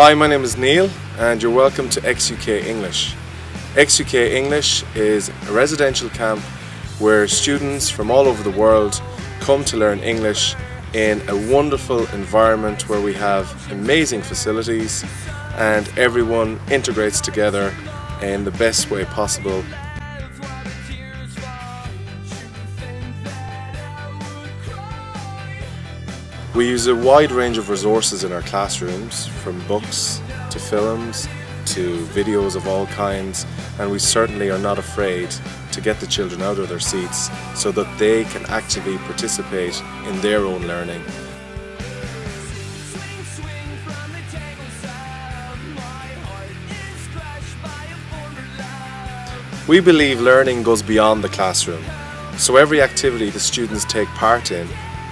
Hi, my name is Neil and you're welcome to XUK English. XUK English is a residential camp where students from all over the world come to learn English in a wonderful environment where we have amazing facilities and everyone integrates together in the best way possible We use a wide range of resources in our classrooms, from books to films to videos of all kinds, and we certainly are not afraid to get the children out of their seats so that they can actively participate in their own learning. We believe learning goes beyond the classroom, so every activity the students take part in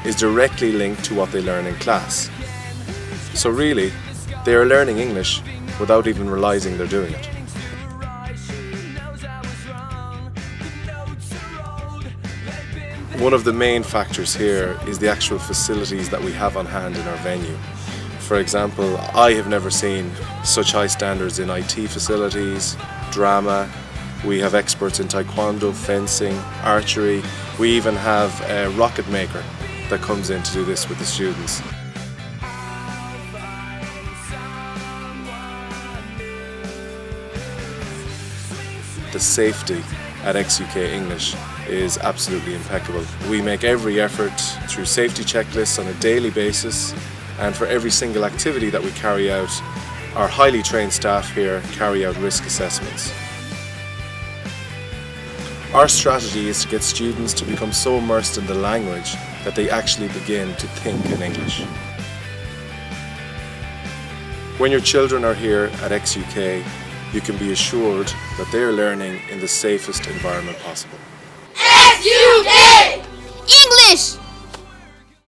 is directly linked to what they learn in class. So really, they are learning English without even realising they're doing it. One of the main factors here is the actual facilities that we have on hand in our venue. For example, I have never seen such high standards in IT facilities, drama, we have experts in taekwondo, fencing, archery, we even have a rocket maker that comes in to do this with the students. The safety at XUK English is absolutely impeccable. We make every effort through safety checklists on a daily basis and for every single activity that we carry out, our highly trained staff here carry out risk assessments. Our strategy is to get students to become so immersed in the language that they actually begin to think in English. When your children are here at XUK, you can be assured that they are learning in the safest environment possible. XUK! English!